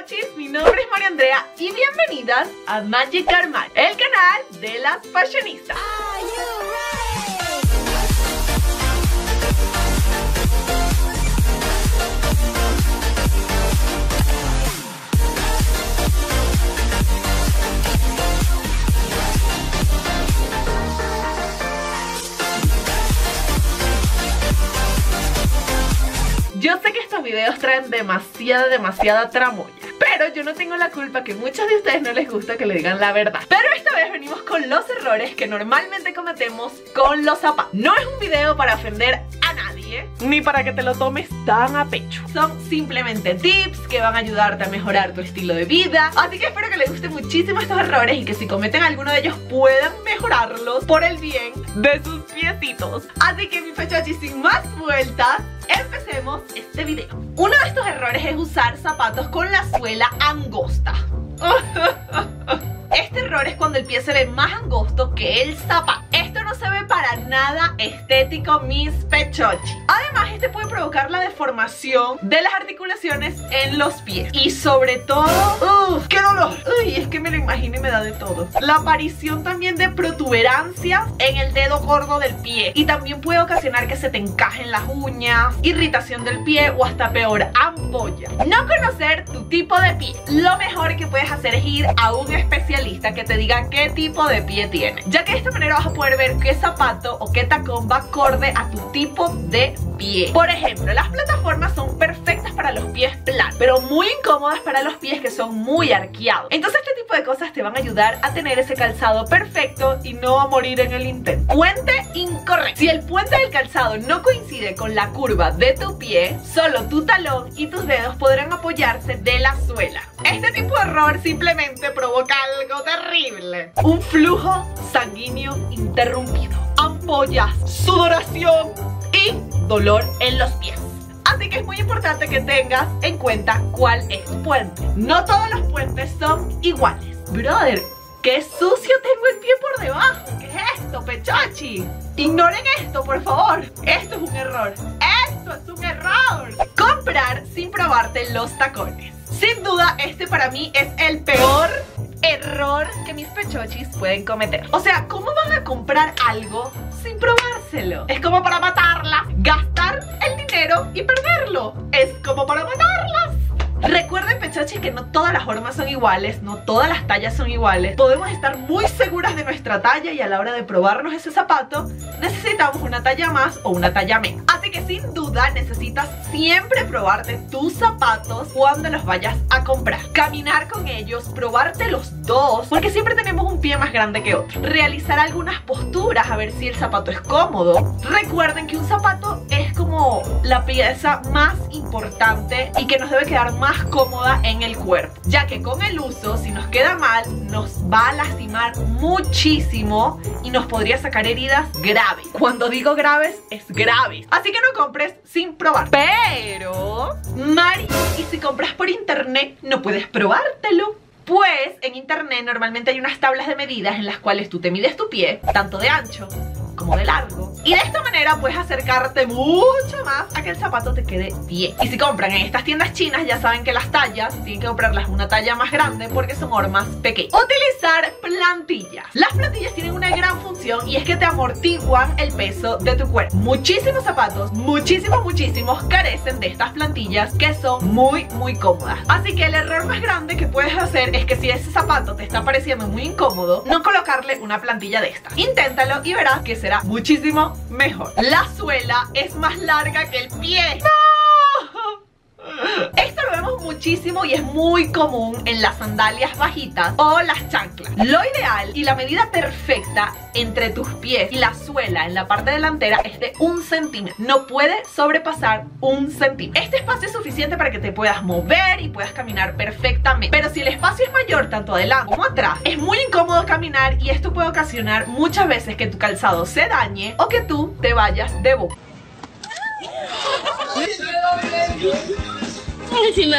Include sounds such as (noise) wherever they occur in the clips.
pechochis, mi nombre es María Andrea y bienvenidas a Magic Armario, el canal de las fashionistas. Yo sé que estos videos traen demasiada, demasiada tramoya Yo no tengo la culpa que muchos de ustedes no les gusta que le digan la verdad. Pero esta vez venimos con los errores que normalmente cometemos con los zapatos No es un video para ofender Ni para que te lo tomes tan a pecho. Son simplemente tips que van a ayudarte a mejorar tu estilo de vida. Así que espero que les gusten muchísimo estos errores Y que si cometen alguno de ellos puedan mejorarlos por el bien de sus piecitos. Así que mi pechochi sin más vueltas Empecemos este video. Uno de estos errores es usar zapatos con la suela angosta. (laughs) Este error es cuando el pie se ve más angosto que el zapato Esto no se ve para nada estético, mis pechochi Además, este puede provocar la deformación de las articulaciones en los pies. Y sobre todo. ¡Qué dolor! Uy, es que me lo imagino y me da de todo. La aparición también de protuberancias en el dedo gordo del pie. Y también puede ocasionar que se te encajen las uñas Irritación del pie o hasta peor, ampolla. No conocer tu tipo de pie. Lo mejor que puedes hacer es ir a un especialista que te diga qué tipo de pie tiene. Ya que de esta manera vas a poder ver qué zapato o qué tacón va acorde a tu tipo de pie Por ejemplo, las plataformas son perfectas para los pies planos Pero muy incómodas para los pies que son muy arqueados. Entonces este tipo de cosas te van a ayudar a tener ese calzado perfecto y no a morir en el intento. Puente incorrecto. Si el puente del calzado no coincide con la curva de tu pie Solo tu talón y tus dedos podrán apoyarse de la suela. Este tipo de error simplemente provoca algo terrible. Un flujo sanguíneo interrumpido. Ampollas, sudoración y dolor en los pies Así que es muy importante que tengas en cuenta cuál es tu puente. No todos los puentes son iguales. Brother, qué sucio tengo el pie por debajo. ¿Qué es esto, pechochi? Ignoren esto, por favor. Esto es un error. Esto es un error. Comprar sin probarte los tacones. Sin duda, este para mí es el peor error que mis pechochis pueden cometer. O sea, ¿cómo van a comprar algo sin probárselo? Es como para matarla. Gastar el y perderlo. Es como para Recuerden pechochis que no todas las formas son iguales, no todas las tallas son iguales. Podemos estar muy seguras de nuestra talla y a la hora de probarnos ese zapato Necesitamos una talla más o una talla menos. Así que sin duda necesitas siempre probarte tus zapatos cuando los vayas a comprar. Caminar con ellos, probarte los dos Porque siempre tenemos un pie más grande que otro. Realizar algunas posturas a ver si el zapato es cómodo. Recuerden que un zapato es como la pieza más importante y que nos debe quedar más cómoda en el cuerpo ya que con el uso si nos queda mal nos va a lastimar muchísimo y nos podría sacar heridas graves. Cuando digo graves es graves. Así que no compres sin probar. Pero Mari y si compras por internet no puedes probártelo pues en internet normalmente hay unas tablas de medidas en las cuales tú te mides tu pie, tanto de ancho como de largo. Y de esta manera puedes acercarte mucho más a que el zapato te quede bien. Y si compran en estas tiendas chinas ya saben que las tallas tienen que comprarlas una talla más grande porque son hormas pequeñas. Utilizar plantillas. Las plantillas tienen una gran función y es que te amortiguan el peso de tu cuerpo. Muchísimos zapatos, muchísimos, muchísimos carecen de estas plantillas que son muy, muy cómodas. Así que el error más grande que puedes hacer es que si ese zapato te está pareciendo muy incómodo No colocarle una plantilla de estas. Inténtalo y verás que será muchísimo mejor La suela es más larga que el pie ¡No! (laughs) Esto muchísimo y es muy común en las sandalias bajitas o las chanclas. Lo ideal y la medida perfecta entre tus pies y la suela en la parte delantera es de un centímetro. No puede sobrepasar un centímetro. Este espacio es suficiente para que te puedas mover y puedas caminar perfectamente. Pero si el espacio es mayor tanto adelante como atrás Es muy incómodo caminar y esto puede ocasionar muchas veces que tu calzado se dañe O que tú te vayas de boca 放亲们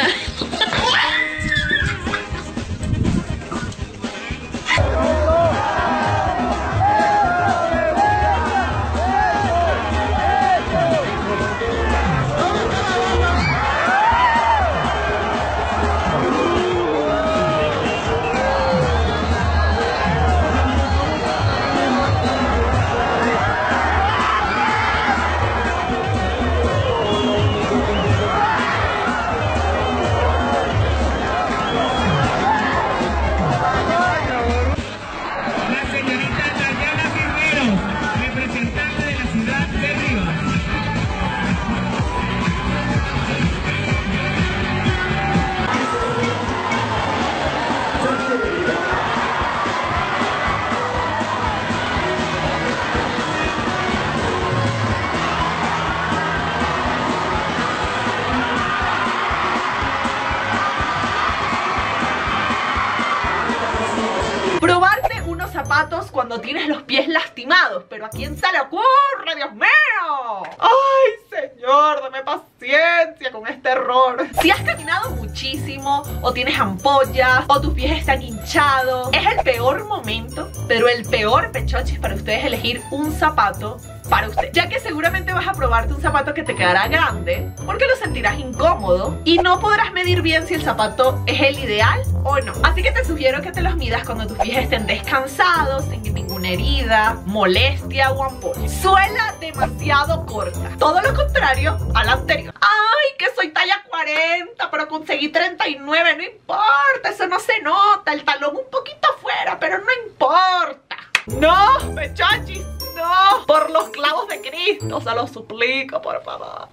zapatos cuando tienes los pies lastimados. Pero ¿a quién se le ocurre, Dios mío? Ay, señor, dame paciencia con este error. Si has caminado muchísimo, o tienes ampollas, o tus pies están hinchados, es el peor momento, pero el peor pechochis para ustedes elegir un zapato para usted. Ya que seguramente vas a probarte un zapato que te quedará grande Porque lo sentirás incómodo Y no podrás medir bien si el zapato es el ideal o no. Así que te sugiero que te los midas cuando tus pies estén descansados Sin ninguna herida, molestia o ampolla. Suela demasiado corta. Todo lo contrario a la anterior. Ay, que soy talla 40 Pero conseguí 39, no importa Eso no se nota, el talón un poquito afuera Pero no importa. No, pechachis, (laughs) Por los clavos de Cristo, se los suplico, por favor.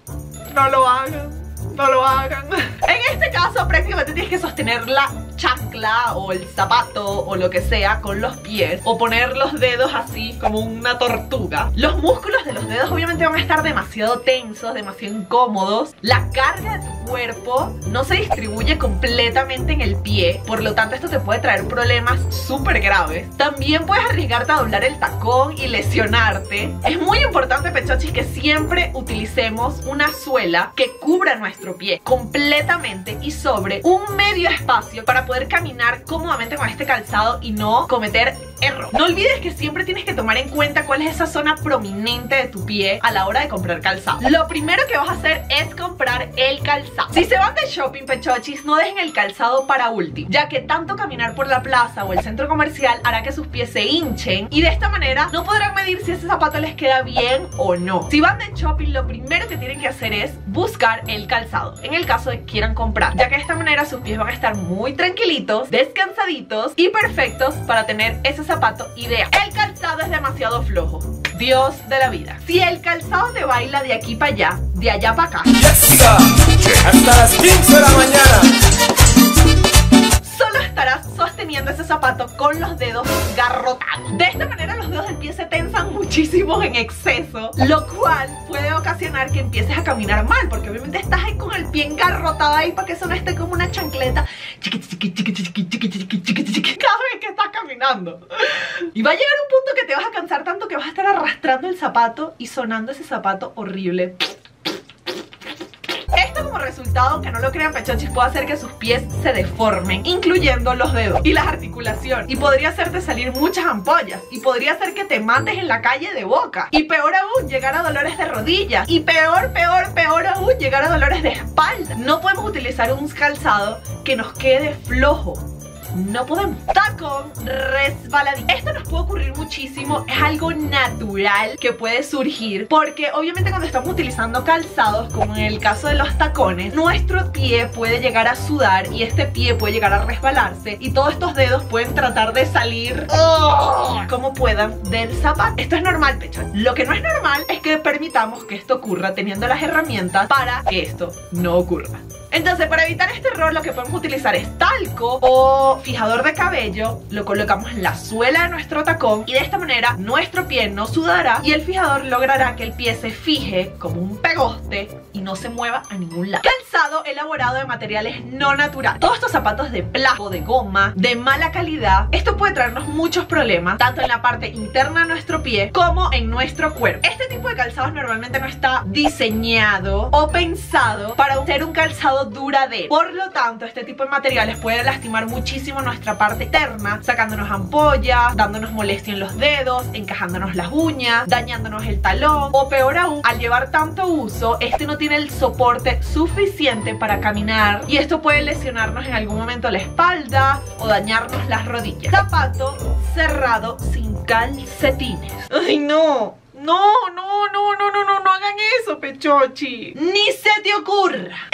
No lo hagan no lo hagan. (laughs) En este caso prácticamente tienes que sostener la chancla o el zapato o lo que sea con los pies o poner los dedos así como una tortuga. Los músculos de los dedos obviamente van a estar demasiado tensos, demasiado incómodos. La carga de cuerpo no se distribuye completamente en el pie, por lo tanto esto te puede traer problemas súper graves. También puedes arriesgarte a doblar el tacón y lesionarte. Es muy importante, pechochis, que siempre utilicemos una suela que cubra nuestro pie completamente y sobre un medio espacio para poder caminar cómodamente con este calzado y no cometer error. No olvides que siempre tienes que tomar en cuenta cuál es esa zona prominente de tu pie a la hora de comprar calzado. Lo primero que vas a hacer es comprar el calzado. Si se van de shopping, pechochis, no dejen el calzado para último, ya que tanto caminar por la plaza o el centro comercial hará que sus pies se hinchen y de esta manera no podrán medir si ese zapato les queda bien o no. Si van de shopping, lo primero que tienen que hacer es buscar el calzado en el caso de que quieran comprar, ya que de esta manera sus pies van a estar muy tranquilitos, descansaditos y perfectos para tener ese zapato ideal. El calzado es demasiado flojo. Dios de la vida. Si el calzado te baila de aquí para allá, de allá para acá. Hasta las 15 de la mañana sosteniendo ese zapato con los dedos garrotados. De esta manera los dedos del pie se tensan muchísimo en exceso, lo cual puede ocasionar que empieces a caminar mal, porque obviamente estás ahí con el pie engarrotado ahí para que eso no esté como una chancleta cada vez que estás caminando. Y va a llegar un punto que te vas a cansar tanto que vas a estar arrastrando el zapato y sonando ese zapato horrible como resultado, que no lo crean pechochis, puede hacer que sus pies se deformen, incluyendo los dedos y las articulaciones. Y podría hacerte salir muchas ampollas. Y podría hacer que te mates en la calle de boca. Y peor aún, llegar a dolores de rodillas. Y peor, peor, peor aún, llegar a dolores de espalda. No podemos utilizar un calzado que nos quede flojo no podemos. Tacón resbaladito. Esto nos puede ocurrir muchísimo, es algo natural que puede surgir porque obviamente cuando estamos utilizando calzados, como en el caso de los tacones, nuestro pie puede llegar a sudar y este pie puede llegar a resbalarse y todos estos dedos pueden tratar de salir ¡oh! como puedan del zapato. Esto es normal, pecho. Lo que no es normal es que permitamos que esto ocurra teniendo las herramientas para que esto no ocurra. Entonces para evitar este error lo que podemos utilizar es talco o fijador de cabello. Lo colocamos en la suela de nuestro tacón Y de esta manera nuestro pie no sudará Y el fijador logrará que el pie se fije como un pegoste Y no se mueva a ningún lado Calzado elaborado de materiales no naturales Todos estos zapatos de plástico, de goma, de mala calidad Esto puede traernos muchos problemas Tanto en la parte interna de nuestro pie como en nuestro cuerpo Este tipo de calzados normalmente no está diseñado o pensado para ser un calzado duradero. Por lo tanto, este tipo de materiales puede lastimar muchísimo nuestra parte externa, sacándonos ampollas, dándonos molestia en los dedos, encajándonos las uñas, dañándonos el talón o peor aún, al llevar tanto uso, este no tiene el soporte suficiente para caminar y esto puede lesionarnos en algún momento la espalda o dañarnos las rodillas. Zapato cerrado sin calcetines. ¡Ay no! No, no, no, no, no, no, no hagan eso, pechochi. Ni se te ocurra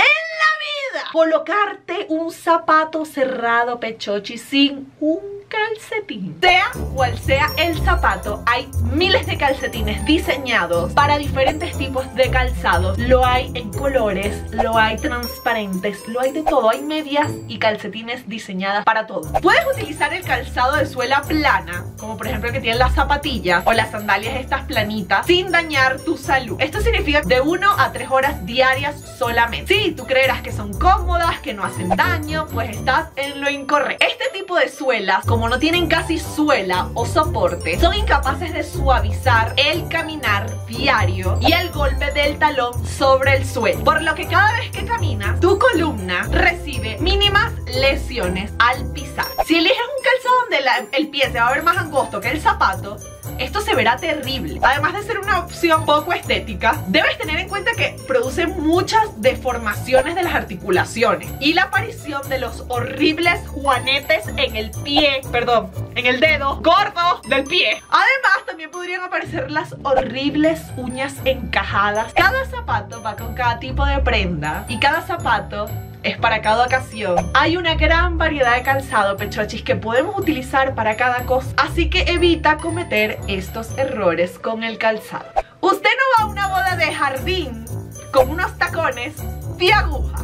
colocarte un zapato cerrado pechochi sin un calcetín. Sea cual sea el zapato, hay miles de calcetines diseñados para diferentes tipos de calzados. Lo hay en colores, lo hay transparentes, lo hay de todo. Hay medias y calcetines diseñadas para todo. Puedes utilizar el calzado de suela plana, como por ejemplo que tienen las zapatillas o las sandalias estas planitas, sin dañar tu salud. Esto significa de 1 a 3 horas diarias solamente. Si tú creerás que son cómodas, que no hacen daño, pues estás en lo incorrecto. Este tipo de suelas, como no tienen casi suela o soporte, son incapaces de suavizar el caminar diario y el golpe del talón sobre el suelo. Por lo que cada vez que caminas, tu columna recibe mínimas lesiones al pisar. Si eliges un calzado donde el pie se va a ver más angosto que el zapato, esto se verá terrible. Además de ser una opción poco estética, debes tener en cuenta que produce muchas deformaciones de las articulaciones y la aparición de los horribles juanetes en el pie, perdón, en el dedo gordo del pie. Además, también podrían aparecer las horribles uñas encajadas. Cada zapato va con cada tipo de prenda y cada zapato es para cada ocasión. Hay una gran variedad de calzado, pechochis, que podemos utilizar para cada cosa. Así que evita cometer estos errores con el calzado. Usted no va a una boda de jardín con unos tacones de aguja.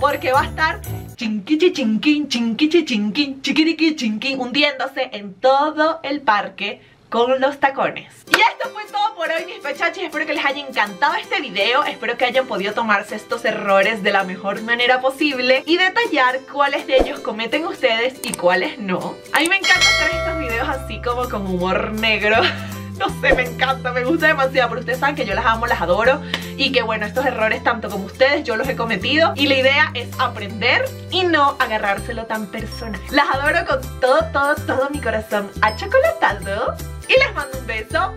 Porque va a estar chinquichi chinquín, chinquichi chinquín, chiquiriqui chinquín, hundiéndose en todo el parque con los tacones. Y esto fue todo por hoy mis pechachis, espero que les haya encantado este video, espero que hayan podido tomarse estos errores de la mejor manera posible y detallar cuáles de ellos cometen ustedes y cuáles no. A mí me encanta hacer estos videos así como con humor negro. (laughs) No sé, me encanta, me gusta demasiado Pero ustedes saben que yo las amo, las adoro. Y que bueno, estos errores tanto como ustedes yo los he cometido. Y la idea es aprender y no agarrárselo tan personal. Las adoro con todo, todo, todo mi corazón. Achocolatado y les mando un beso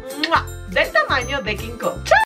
del tamaño de King Kong. ¡Chao!